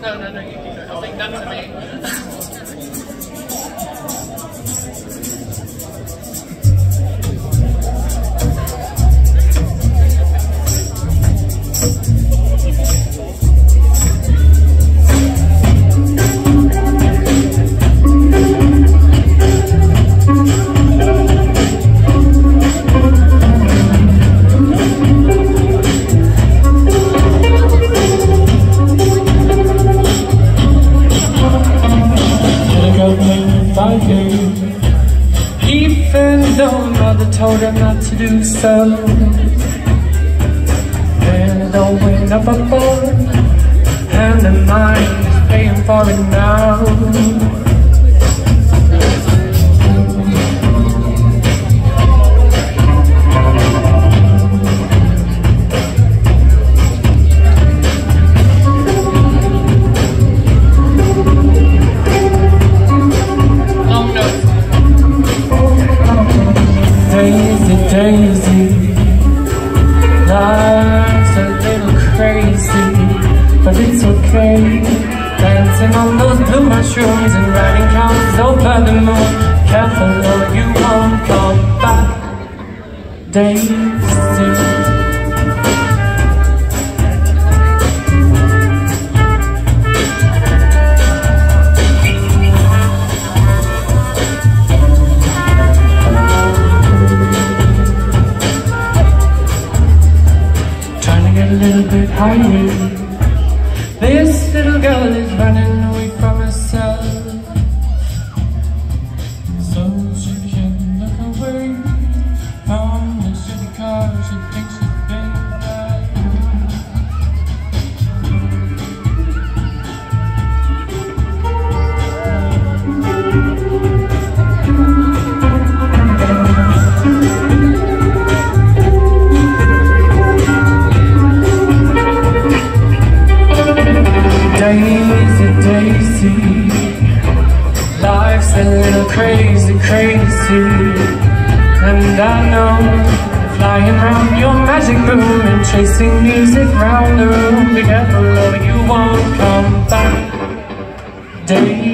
No, no, no, you keep it. I'll leave that to me. Even told her not to do so. And I went up a And the mind is paying for it now Daisy, Life's a little crazy But it's okay. Dancing on those blue mushrooms And riding cows over the moon Careful or you won't come back. Daisy little bit higher This little girl is running away from herself a little crazy, crazy. And I know Flying round your magic room And chasing music round the room Be careful or you won't come back. Daisy